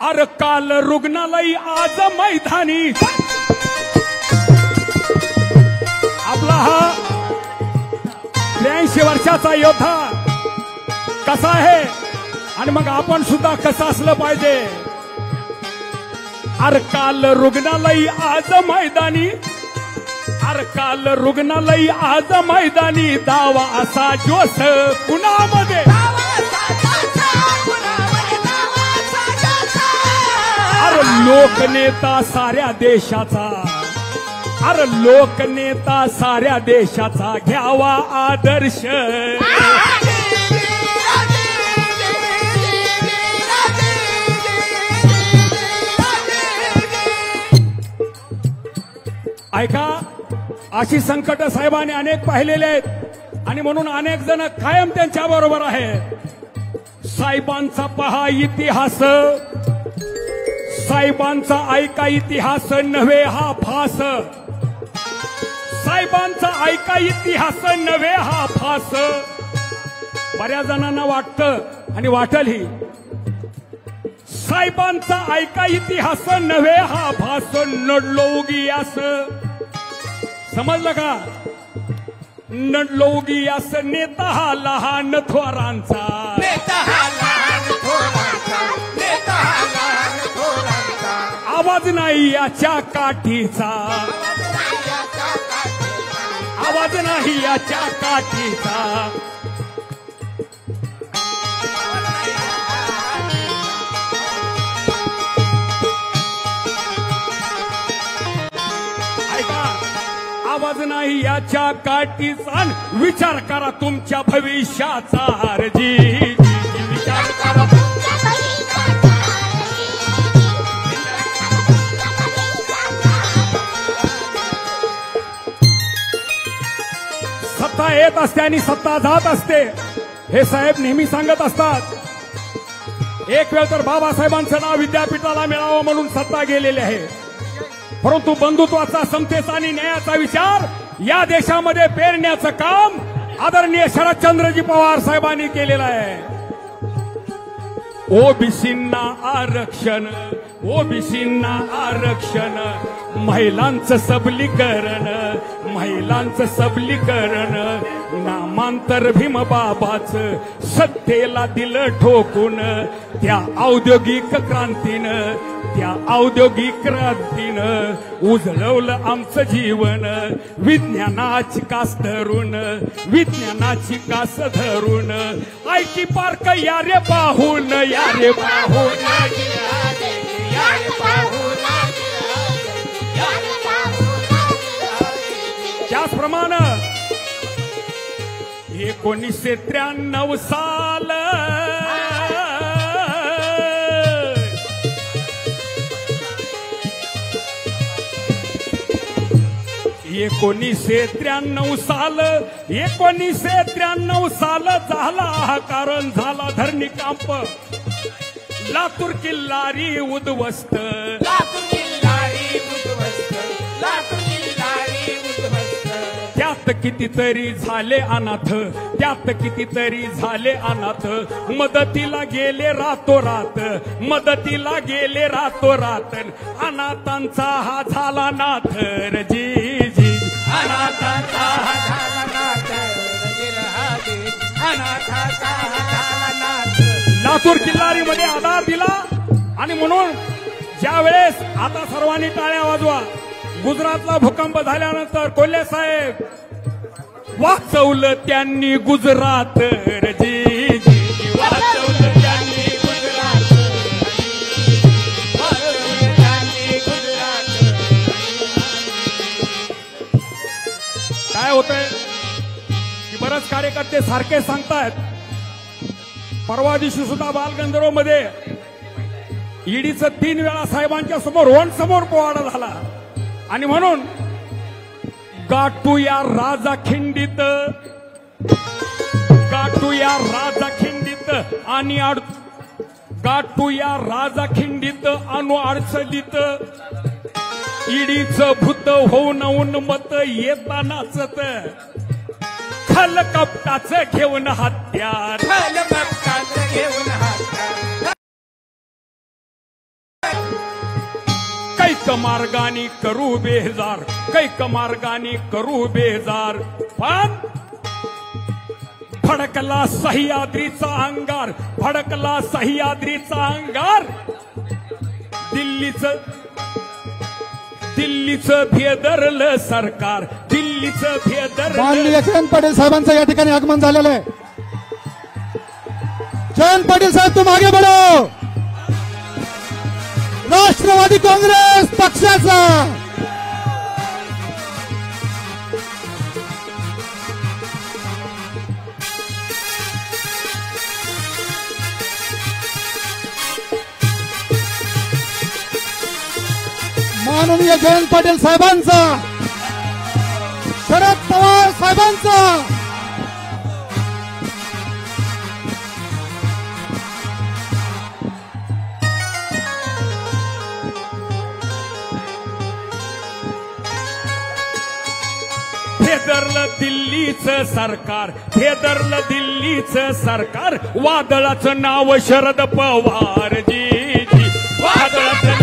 अर काल रुग्णालय आज मैदानी. आपला हा त्र्याऐंशी वर्षाचा योद्धा कसा आहे? आणि मग आपण सुद्धा कसं असलं पाहिजे? अर काल रुग्णालय आज मैदानी. अर काल रुग्णालय आज मैदानी. दावा असा जोस कुणामध्ये? लोकनेता साऱ्या देशाचा. अरे लोकनेता साऱ्या देशाचा. घ्यावा आदर्श. ऐका अशी संकट साहेबांनी अनेक पाहिलेले आहेत. आणि म्हणून अनेक जण कायम त्यांच्या बरोबर आहे साहेबांचा पहा इतिहास. साहेबांचा ऐका इतिहास नव्हे हा फास. साहेबांचा ऐका इतिहास नव्हे हा फास. बऱ्याच जणांना वाटतं आणि वाटलही. साहेबांचा ऐका इतिहास नव्हे हा भास नडलो उगी उगियास समजलं का? नडलो उगियास नेता हा लहान थोरांचा. नेता हा लहान थोरा आवाज नाही याच्या काठीचा. आवाज नाही याच्या काठीचा. आवाज नाही याच्या काठीचा विचार करा तुमच्या भविष्याचा हरजी. सत्ता येत असते आणि सत्ता जात असते. हे साहेब नेहमी सांगत असतात. एक वेळ तर बाबासाहेबांचं नाव विद्यापीठाला मिळावं म्हणून सत्ता गेलेली आहे. परंतु बंधुत्वाचा समतेचा आणि न्यायाचा विचार या देशामध्ये पेरण्याचं काम आदरणीय शरदचंद्रजी पवार साहेबांनी केलेलं आहे. ओबीसींना आरक्षण ओबीसींना आरक्षण महिलांचं सबलीकरण महिलांचं सबलीकरण नामांतर भीमबाबाच सत्तेला दिलं ठोकून त्या औद्योगिक क्रांतीनं त्या औद्योगिक क्रांतीनं उजळवलं आमचं जीवन. विज्ञानाची कास धरून विज्ञानाची कास धरून आय टी पार्क या रे पाहून या रे पाहून त्याचप्रमाणे एकोणीसशे त्र्याण्णव साल. एकोणीसशे त्र्याण्णव साल. एकोणीसशे त्र्याण्णव साल झाला हा कारण झाला धरणी कांप लातूर किल्लारी उद्ध्वस्त. त्यात कितीतरी झाले अनाथ त्यात कितीतरी झाले अनाथ. मदतीला गेले रातोरात मदतीला गेले रातोरात. अनाथांचा हा झाला नाथ रजी जी अनाथांचा हा झाला नाथ लातूर किल्लारी मध्ये आधार दिला. आणि म्हणून ज्या वेळेस आता सर्वांनी टाळ्या वाजवा गुजरातला भूकंप झाल्यानंतर कोल्हे साहेब वाचवलं त्यांनी गुजरात रजी. जी वाचवलं त्यांनी गुजरात वाचवलं त्यांनी गुजरात काय होतंय? की बरेच कार्यकर्ते सारखे सांगतायत. परवा दिवशी सुद्धा बालगंधर्वमध्ये ईडीचं तीन वेळा साहेबांच्या समोर वन समोर पोवाडा झाला. आणि म्हणून गाठूया राजा खिंडीत. गाठूया राजा खिंडीत आणि अड गाठूया राजा खिंडीत अनु अडचणीत. इडीच भूत होऊन उन्मत येतानाच खल कपटाच घेऊन हत्यार घेऊन हात मार्गाने करू बेजार कैक मार्गाने करू बेजार. पण फडकला सह्याद्रीचा अंगार फडकला सह्याद्रीचा अंगार. दिल्लीच दिल्लीचं भेदरलं सरकार दिल्लीचं भेदरलं जयंत पाटील साहेबांचं या ठिकाणी आगमन झालेलं आहे. जयंत पाटील साहेब तू मागे बढो राष्ट्रवादी काँग्रेस पक्षाचा. माननीय जयंत पाटील साहेबांचा शरद पवार साहेबांचा. दिल्लीचं सरकार फेदरलं दिल्लीचं सरकार वादळाचं नाव शरद पवारजी वादळाचं